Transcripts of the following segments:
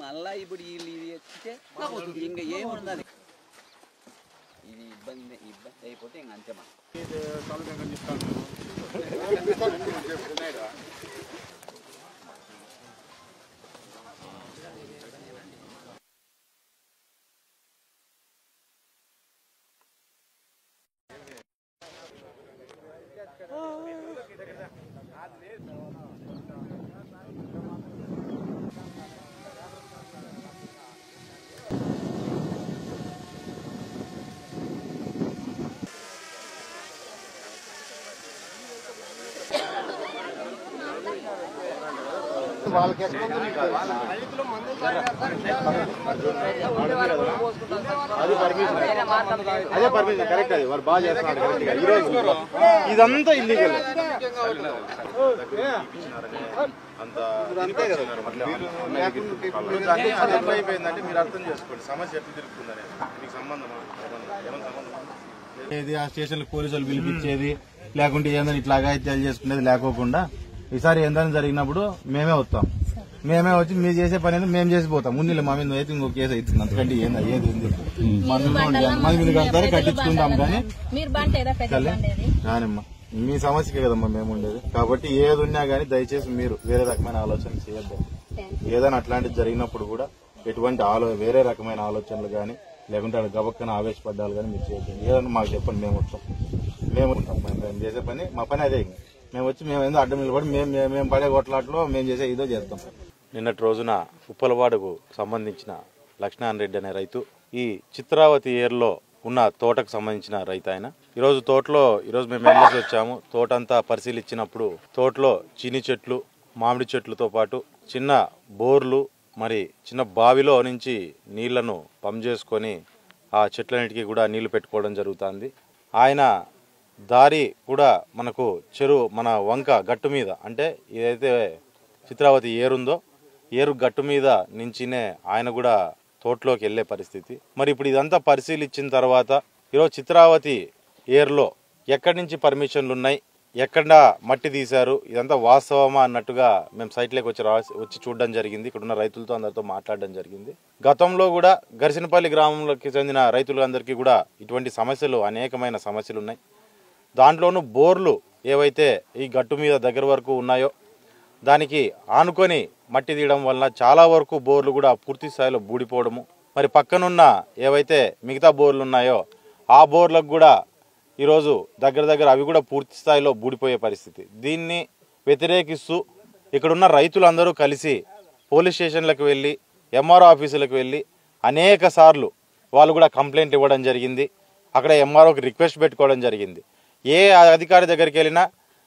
మళ్ళా ఇప్పుడు వీళ్ళు ఇది ఎత్తితే ఇంకా ఏముండదు ఇది ఇబ్బంది ఇబ్బంది అయిపోతే ఇంక అంతే మనం అది పర్మిషన్ అదే పర్మిషన్ కరెక్ట్ అది వారు బాగా చేస్తున్నారు కరెక్ట్గా. ఈ ఇదంతా ఇల్లీగల్ అంతే కదా అది అది ఎట్లా అయిపోయిందంటే మీరు అర్థం చేసుకోండి సమస్య ఎట్లా తిరుగుతుందని మీకు సంబంధమా ఏమన్నా సంబంధం ఏది ఆ స్టేషన్ పోలీసులు పిలిపించేది లేకుంటే ఏందని ఇట్లా అగాయిత్యాలు చేసుకునేది లేకోకుండా ఈసారి ఏందని జరిగినప్పుడు మేమే వస్తాం మేమే వచ్చి మీరు చేసే పని ఏందో మేము చేసిపోతాం ముందు మా మీద అయితే ఇంకో కేసు అవుతుంది అంతకంటే ఏంది ఏది ఉంది మన మీద కడతారు కట్టించుకుంటాం కానీ కానమ్మా మీ సమస్యకే కదమ్మా మేము ఉండేది. కాబట్టి ఏది ఉన్నా గానీ దయచేసి మీరు వేరే రకమైన ఆలోచన చేయొద్దు. ఏదైనా అట్లాంటిది జరిగినప్పుడు కూడా ఎటువంటి ఆలో వేరే రకమైన ఆలోచనలు కానీ లేకుంటే అక్కడ గబక్కన ఆవేశపడ్డాలు కానీ మీరు చేయొద్దు. ఏదన్నా మాకు చెప్పండి మేము వస్తాం. మేము ఉంటాం మేము- చేసే పని మా పని అదే. మేము వచ్చి మేము ఏందో అడ్డం నిలబడి మేము మేము- మేము పడే కొట్లాట్లో మేము చేసే ఇదో చేస్తాం. నిన్నటి రోజున ఉప్పలవాడకు సంబంధించిన లక్ష్మణ్ రెడ్డి అనే రైతు ఈ చిత్రావతి ఏర్లో ఉన్న తోటకు సంబంధించిన రైతు ఆయన. ఈరోజు తోటలో ఈరోజు మేము వెళ్ళేసి వచ్చాము. తోట అంతా పరిశీలించినప్పుడు తోటలో చీని చెట్లు మామిడి చెట్లతో పాటు చిన్న బోర్లు మరి చిన్న బావిలో నుంచి నీళ్ళను పంప్ చేసుకొని ఆ చెట్లన్నిటికీ కూడా నీళ్ళు పెట్టుకోవడం జరుగుతుంది. ఆయన దారి కూడా మనకు చెరువు మన వంక గట్టు మీద అంటే ఏదైతే చిత్రావతి ఏరుందో ఏరు గట్టు మీద నించినే ఆయన కూడా తోటలోకి వెళ్ళే పరిస్థితి. మరి ఇప్పుడు ఇదంతా పరిశీలించిన తర్వాత ఈరోజు చిత్రావతి ఏర్లో ఎక్కడి నుంచి పర్మిషన్లు ఉన్నాయి? ఎక్కడ మట్టి తీశారు? ఇదంతా వాస్తవమా అన్నట్టుగా మేము సైట్లోకి వచ్చి రా- వచ్చి చూడడం జరిగింది. ఇక్కడ ఉన్న రైతులతో అందరితో మాట్లాడడం జరిగింది. గతంలో కూడా గరిసినపల్లి గ్రామంలోకి చెందిన రైతులందరికీ కూడా ఇటువంటి సమస్యలు అనేకమైన సమస్యలు ఉన్నాయి. దాంట్లోనూ బోర్లు ఏవైతే ఈ గట్టు మీద దగ్గర వరకు ఉన్నాయో దానికి ఆనుకొని మట్టి తీయడం వలన చాలా వరకు బోర్లు కూడా పూర్తి స్థాయిలో బూడిపోవడము. మరి పక్కనున్న ఏవైతే మిగతా బోర్లు ఉన్నాయో ఆ బోర్లకు కూడా ఈరోజు దగ్గర దగ్గర అవి కూడా పూర్తి స్థాయిలో బూడిపోయే పరిస్థితి. దీన్ని వ్యతిరేకిస్తూ ఇక్కడున్న రైతులందరూ కలిసి పోలీస్ స్టేషన్లకు వెళ్ళి ఎంఆర్ఓ ఆఫీసులకు వెళ్ళి అనేక సార్లు వాళ్ళు కూడా కంప్లైంట్ ఇవ్వడం జరిగింది. అక్కడ ఎంఆర్ఓకి రిక్వెస్ట్ పెట్టుకోవడం జరిగింది. ఏ అధికారి దగ్గరికి వెళ్ళినా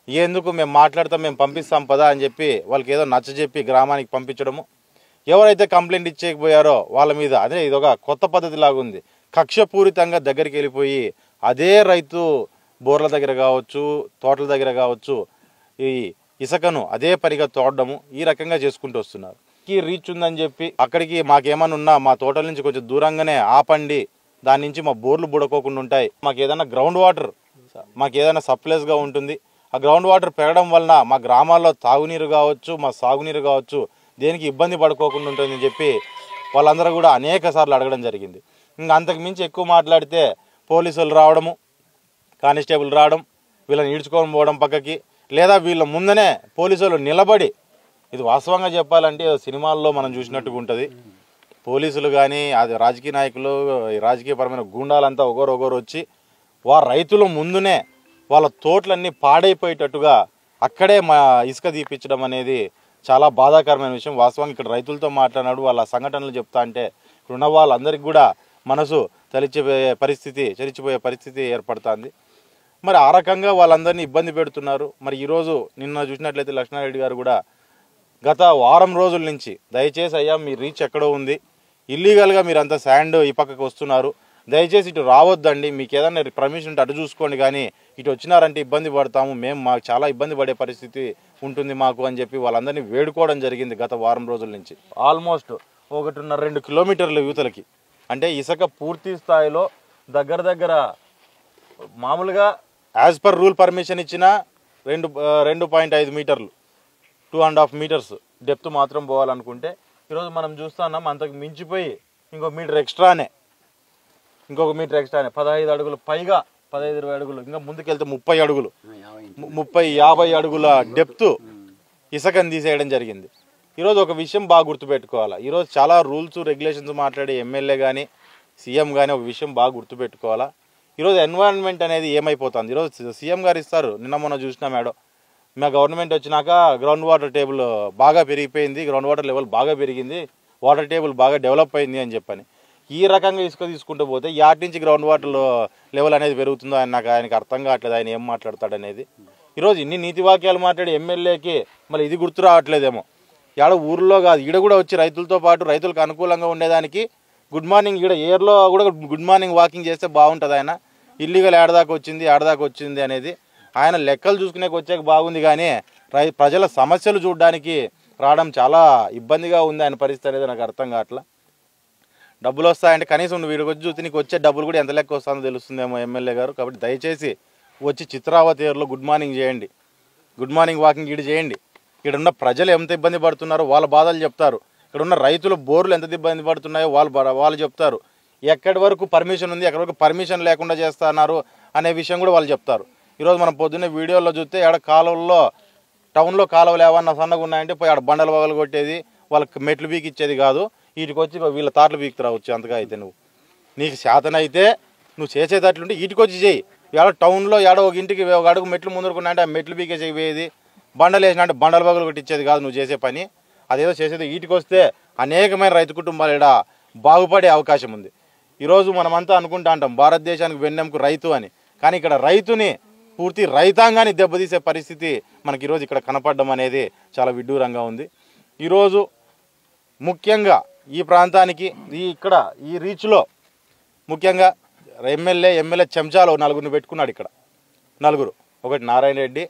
ఎందుకు మేము మాట్లాడతాం మేము పంపిస్తాం పదా అని చెప్పి వాళ్ళకి ఏదో నచ్చజెప్పి గ్రామానికి పంపించడము. ఎవరైతే కంప్లైంట్ ఇచ్చేయకపోయారో వాళ్ళ మీద అదే ఇదొక కొత్త పద్ధతి లాగుంది కక్షపూరితంగా దగ్గరికి వెళ్ళిపోయి అదే రైతు బోర్ల దగ్గర కావచ్చు తోటల దగ్గర కావచ్చు ఈ ఇసుకను అదే పనిగా తోడము ఈ రకంగా చేసుకుంటూ వస్తున్నారు. ఈ రీచ్ ఉందని చెప్పి అక్కడికి మాకేమన్నా ఉన్నా మా తోటల నుంచి కొంచెం దూరంగానే ఆపండి దాని నుంచి మా బోర్లు బుడకోకుండా ఉంటాయి మాకు ఏదైనా గ్రౌండ్ వాటర్ మాకు ఏదైనా సప్లైస్గా ఉంటుంది ఆ గ్రౌండ్ వాటర్ పెరగడం వలన మా గ్రామాల్లో తాగునీరు కావచ్చు మా సాగునీరు కావచ్చు దేనికి ఇబ్బంది పడుకోకుండా ఉంటుందని చెప్పి వాళ్ళందరూ కూడా అనేక సార్లు అడగడం జరిగింది. ఇంకా అంతకు మించి ఎక్కువ మాట్లాడితే పోలీసులు రావడము కానిస్టేబుల్ రావడం వీళ్ళని ఈడ్చుకొని పోవడం పక్కకి లేదా వీళ్ళ ముందనే పోలీసులు నిలబడి ఇది వాస్తవంగా చెప్పాలంటే సినిమాల్లో మనం చూసినట్టుగా ఉంటుంది. పోలీసులు కానీ అది రాజకీయ నాయకులు రాజకీయపరమైన గూండాలంతా ఒకరు ఒకరు వచ్చి వారు రైతుల ముందునే వాళ్ళ తోటలన్నీ పాడైపోయేటట్టుగా అక్కడే మా ఇసుక తీపించడం అనేది చాలా బాధాకరమైన విషయం. వాస్తవంగా ఇక్కడ రైతులతో మాట్లాడినాడు వాళ్ళ సంఘటనలు చెప్తా అంటే ఇక్కడ ఉన్న వాళ్ళందరికీ కూడా మనసు తలిచిపోయే పరిస్థితి చలిచిపోయే పరిస్థితి ఏర్పడుతుంది. మరి ఆ రకంగా వాళ్ళందరినీ ఇబ్బంది పెడుతున్నారు. మరి ఈరోజు నిన్న చూసినట్లయితే లక్ష్మారెడ్డి గారు కూడా గత వారం రోజుల నుంచి దయచేసి అయ్యా మీ రీచ్ ఎక్కడో ఉంది. ఇల్లీగల్గా మీరు అంత శాండ్ ఈ పక్కకు వస్తున్నారు. దయచేసి ఇటు రావద్దండి. మీకు ఏదైనా పర్మిషన్ ఉంటే అటు చూసుకోండి కానీ ఇటు వచ్చినారంటే ఇబ్బంది పడతాము. మేము మాకు చాలా ఇబ్బంది పడే పరిస్థితి ఉంటుంది మాకు అని చెప్పి వాళ్ళందరినీ వేడుకోవడం జరిగింది గత వారం రోజుల నుంచి. ఆల్మోస్ట్ ఒకటిన్నర రెండు కిలోమీటర్ల యువతలకి. అంటే ఇసుక పూర్తి స్థాయిలో దగ్గర దగ్గర మామూలుగా యాజ్ పర్ రూల్ పర్మిషన్ ఇచ్చిన రెండు రెండు పాయింట్ ఐదు మీటర్లు. Two and half metres depth మాత్రం పోవాలనుకుంటే ఈరోజు మనం చూస్తున్నాం అంతకు మించిపోయి ఇంకో మీటర్ ఎక్స్ట్రానే ఇంకొక మీటర్ ఎక్స్ట్రానే పదహైదు అడుగులు పైగా పదహైదు ఇరవై అడుగులు ఇంకా ముందుకెళ్తే ముప్పై అడుగులు. ముప్పై యాభై అడుగుల డెప్త్ ఇసుకని తీసేయడం జరిగింది. ఈరోజు ఒక విషయం బాగా గుర్తుపెట్టుకోవాలా? ఈరోజు చాలా రూల్స్ రెగ్యులేషన్స్ మాట్లాడే ఎమ్మెల్యే కానీ సీఎం కానీ ఒక విషయం బాగా గుర్తుపెట్టుకోవాలా? ఈరోజు ఎన్వైరన్మెంట్ అనేది ఏమైపోతుంది? ఈరోజు సీఎం గారు ఇస్తారు. నిన్న మొన్న చూసినా మేడం. మా గవర్నమెంట్ వచ్చినాక గ్రౌండ్ వాటర్ టేబుల్ బాగా పెరిగిపోయింది. గ్రౌండ్ వాటర్ లెవెల్ బాగా పెరిగింది. వాటర్ టేబుల్ బాగా డెవలప్ అయింది అని చెప్పని. ఈ రకంగా ఇసుక తీసుకుంటూ పోతే యాట్ నుంచి గ్రౌండ్ వాటర్ లెవెల్ అనేది పెరుగుతుందో ఆయన నాకు ఆయనకు అర్థం కావట్లేదు. ఆయన ఏం మాట్లాడతాడు అనేది ఈరోజు ఇన్ని నీతి వాక్యాలు మాట్లాడి ఎమ్మెల్యేకి మళ్ళీ ఇది గుర్తు రావట్లేదేమో. యాడ ఊర్లో కాదు ఈడ కూడా వచ్చి రైతులతో పాటు రైతులకు అనుకూలంగా ఉండేదానికి గుడ్ మార్నింగ్ ఈడ ఏర్లో కూడా గుడ్ మార్నింగ్ వాకింగ్ చేస్తే బాగుంటుంది ఆయన. ఇల్లీగల్ ఏడదాకా వచ్చింది ఏడదాకా వచ్చింది అనేది. ఆయన లెక్కలు చూసుకునేకి వచ్చాక బాగుంది కానీ రై ప్రజల సమస్యలు చూడడానికి రావడం చాలా ఇబ్బందిగా ఉంది ఆయన పరిస్థితి అనేది నాకు అర్థం కావట్లా. డబ్బులు వస్తాయంటే కనీసం నువ్వు వీడికి వచ్చి చూస్తే నీకు వచ్చే డబ్బులు కూడా ఎంత లెక్క వస్తుందో తెలుస్తుందేమో ఎమ్మెల్యే గారు. కాబట్టి దయచేసి వచ్చి చిత్రావతి ఏర్లో గుడ్ మార్నింగ్ చేయండి. గుడ్ మార్నింగ్ వాకింగ్ ఈడ చేయండి. ఇక్కడ ఉన్న ప్రజలు ఎంత ఇబ్బంది పడుతున్నారో వాళ్ళ బాధలు చెప్తారు. ఇక్కడ ఉన్న రైతుల బోర్లు ఎంత ఇబ్బంది పడుతున్నాయో వాళ్ళు వాళ్ళు చెప్తారు. ఎక్కడి వరకు పర్మిషన్ ఉంది ఎక్కడి వరకు పర్మిషన్ లేకుండా చేస్తున్నారు అనే విషయం కూడా వాళ్ళు చెప్తారు. ఈరోజు మనం పొద్దున్నే వీడియోలో చూస్తే ఆడ కాలువల్లో టౌన్లో కాలువలు ఏమన్నా సన్నగా ఉన్నాయంటే పోయి ఆడ బండలు పగలు కొట్టేది వాళ్ళకి మెట్లు బీకిచ్చేది కాదు. వీటికి వచ్చి వీళ్ళ తాటలు పీకుతురా వచ్చి అంతగా అయితే నువ్వు. నీకు శాతనైతే నువ్వు చేసేటట్లుంటే వీటికి వచ్చి చేయి. ఏడో టౌన్లో ఏడో ఒక ఇంటికి ఒక అడుగు మెట్లు ముందరుకున్నాయంటే ఆ మెట్లు పీకే చేయబోయేది బండలు వేసినా అంటే బండలు ఒకటి కొట్టించేది కాదు నువ్వు చేసే పని. అదేదో చేసేది. వీటికి వస్తే అనేకమైన రైతు కుటుంబాలు ఇక్కడ బాగుపడే అవకాశం ఉంది. ఈరోజు మనమంతా అనుకుంటా అంటాం భారతదేశానికి వెన్నెముకు రైతు అని. కానీ ఇక్కడ రైతుని పూర్తి రైతాంగాన్ని దెబ్బతీసే పరిస్థితి మనకి ఈరోజు ఇక్కడ కనపడడం అనేది చాలా విడ్డూరంగా ఉంది. ఈరోజు ముఖ్యంగా ఈ ప్రాంతానికి ఈ ఇక్కడ ఈ రీచ్లో ముఖ్యంగా ఎమ్మెల్యే ఎమ్మెల్యే చెంచాలు నలుగురిని పెట్టుకున్నాడు ఇక్కడ. నలుగురు. ఒకటి నారాయణ రెడ్డి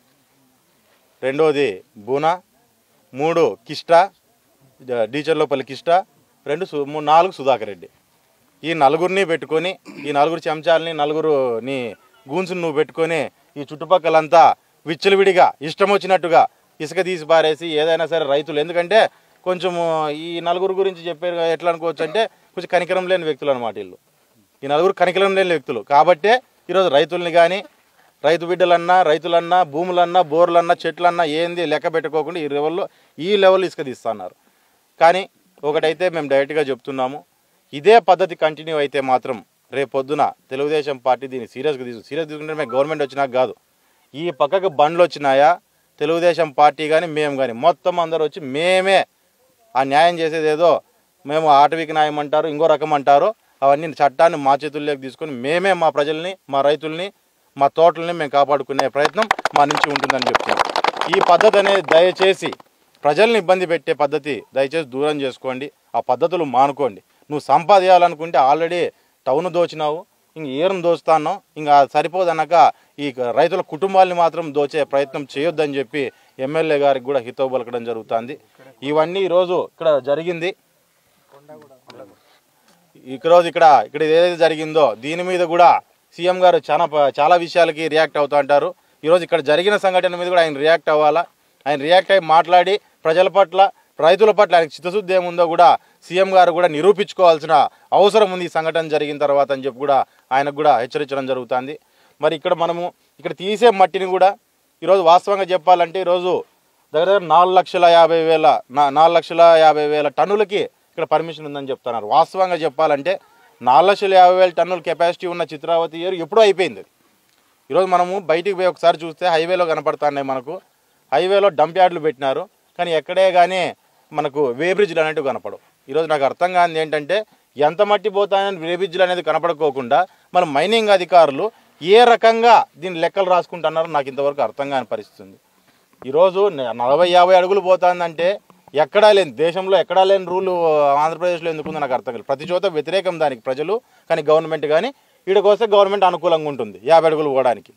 రెండోది బూనా మూడు కిష్ట డీచర్లోపల్లి కిష్ట రెండు సు- నాలుగు సుధాకర్ రెడ్డి. ఈ నలుగురిని పెట్టుకొని ఈ నలుగురు చెంచాలని నలుగురుని గూన్సుని నువ్వు పెట్టుకొని ఈ చుట్టుపక్కలంతా విచ్చలవిడిగా ఇష్టం వచ్చినట్టుగా ఇసుక తీసి పారేసి ఏదైనా సరే రైతులు. ఎందుకంటే కొంచెం ఈ నలుగురు గురించి చెప్పారు ఎట్లా అనుకోవచ్చు అంటే కొంచెం కనికరం లేని వ్యక్తులు అనమాట వీళ్ళు. ఈ నలుగురు కనికరం లేని వ్యక్తులు. కాబట్టే ఈరోజు రైతుల్ని కానీ రైతు బిడ్డలన్నా రైతులన్నా భూములన్నా బోర్లన్నా చెట్లన్నా ఏంది లెక్క పెట్టుకోకుండా ఈ లెవెల్లో ఈ లెవెల్ ఇసుక తీస్తున్నారు. కానీ ఒకటైతే మేము డైరెక్ట్గా చెప్తున్నాము ఇదే పద్ధతి కంటిన్యూ అయితే మాత్రం రేపు పొద్దున తెలుగుదేశం పార్టీ దీన్ని సీరియస్గా తీసుకు సీరియస్ తీసుకుంటే మేము గవర్నమెంట్ వచ్చినాక కాదు. ఈ పక్కకు బండ్లు వచ్చినాయా తెలుగుదేశం పార్టీ కానీ మేము కానీ మొత్తం అందరూ వచ్చి మేమే ఆ న్యాయం చేసేది ఏదో మేము ఆటవిక న్యాయం అంటారు ఇంకో రకం అంటారు. అవన్నీ చట్టాన్ని మా చేతుల్లోకి తీసుకొని మేమే మా ప్రజల్ని మా రైతుల్ని మా తోటల్ని మేము కాపాడుకునే ప్రయత్నం మా నుంచి ఉంటుందని చెప్తున్నాం. ఈ పద్ధతి అనేది దయచేసి ప్రజల్ని ఇబ్బంది పెట్టే పద్ధతి దయచేసి దూరం చేసుకోండి. ఆ పద్ధతులు మానుకోండి. నువ్వు సంపాదించాలనుకుంటే ఆల్రెడీ టౌన్ దోచినావు ఇంక ఏరును దోస్తాను ఇంకా సరిపోదనక ఈ రైతుల కుటుంబాల్ని మాత్రం దోచే ప్రయత్నం చేయొద్దని చెప్పి ఎమ్మెల్యే గారికి కూడా హితవు పలకడం జరుగుతుంది. ఇవన్నీ ఈరోజు ఇక్కడ జరిగింది. ఈరోజు ఇక్కడ ఇక్కడ ఏదైతే జరిగిందో దీని మీద కూడా సీఎం గారు చాలా చాలా విషయాలకి రియాక్ట్ అవుతూ అంటారు. ఈరోజు ఇక్కడ జరిగిన సంఘటన మీద కూడా ఆయన రియాక్ట్ అవ్వాలా? ఆయన రియాక్ట్ అయ్యి మాట్లాడి ప్రజల పట్ల రైతుల పట్ల ఆయనకు చిత్తశుద్ధి ఏముందో కూడా సీఎం గారు కూడా నిరూపించుకోవాల్సిన అవసరం ఉంది. ఈ సంఘటన జరిగిన తర్వాత అని చెప్పి కూడా ఆయనకు కూడా హెచ్చరించడం జరుగుతుంది. మరి ఇక్కడ మనము ఇక్కడ తీసే మట్టిని కూడా ఈరోజు వాస్తవంగా చెప్పాలంటే ఈరోజు దగ్గర దగ్గర నాలుగు లక్షల యాభై వేల నాలుగు లక్షల యాభై వేల టన్నులకి ఇక్కడ పర్మిషన్ ఉందని చెప్తున్నారు. వాస్తవంగా చెప్పాలంటే నాలుగు లక్షల యాభై వేల టన్నుల కెపాసిటీ ఉన్న చిత్రావతి ఏరు ఎప్పుడూ అయిపోయింది ఈరోజు మనము బయటికి పోయి ఒకసారి చూస్తే హైవేలో కనపడుతున్నాయి మనకు. హైవేలో డంప్ యార్డులు పెట్టినారు. కానీ ఎక్కడే కానీ మనకు వే బ్రిడ్జ్లు అనేటివి కనపడవు. ఈరోజు నాకు అర్థం కానిది ఏంటంటే ఎంత మట్టి పోతాయని వే బ్రిడ్జ్లు అనేది కనపడకోకుండా మన మైనింగ్ అధికారులు ఏ రకంగా దీని లెక్కలు రాసుకుంటున్నారో నాకు ఇంతవరకు అర్థం కాని పరిస్థితుంది ఈరోజు నలభై యాభై అడుగులు పోతుందంటే ఎక్కడా లేని దేశంలో ఎక్కడా లేని రూలు ఆంధ్రప్రదేశ్లో ఎందుకుందో నాకు అర్థం కాదు ప్రతి చోట వ్యతిరేకం దానికి ప్రజలు కానీ గవర్నమెంట్ కానీ ఈడకి గవర్నమెంట్ అనుకూలంగా ఉంటుంది. యాభై అడుగులు పోవడానికి.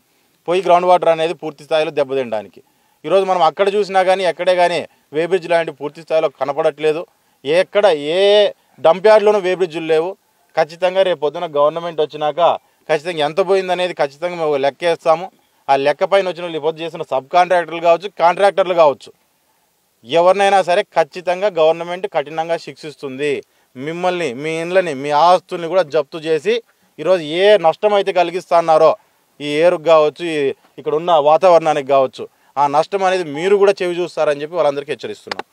పోయి గ్రౌండ్ వాటర్ అనేది పూర్తి స్థాయిలో దెబ్బతినడానికి. ఈరోజు మనం అక్కడ చూసినా కానీ ఎక్కడే కానీ వే బ్రిడ్జ్ లాంటి పూర్తి స్థాయిలో కనపడట్లేదు. ఎక్కడ ఏ డంప్ యార్డ్లోనూ వే బ్రిడ్జ్లు లేవు. ఖచ్చితంగా రేపు పొద్దున గవర్నమెంట్ వచ్చినాక ఖచ్చితంగా ఎంత పోయిందనేది ఖచ్చితంగా మేము లెక్కేస్తాము. ఆ లెక్క పైన వచ్చిన వాళ్ళు ఇప్పుడు చేసిన సబ్ కాంట్రాక్టర్లు కావచ్చు కాంట్రాక్టర్లు కావచ్చు. ఎవరినైనా సరే ఖచ్చితంగా గవర్నమెంట్ కఠినంగా శిక్షిస్తుంది. మిమ్మల్ని మీ ఇండ్లని మీ ఆస్తుల్ని కూడా జప్తు చేసి ఈరోజు ఏ నష్టం అయితే కలిగిస్తున్నారో ఈ ఏరుకు కావచ్చు ఇక్కడ ఉన్న వాతావరణానికి కావచ్చు ఆ నష్టం అనేది మీరు కూడా చెవి చూస్తారని చెప్పి వాళ్ళందరికీ హెచ్చరిస్తున్నాం.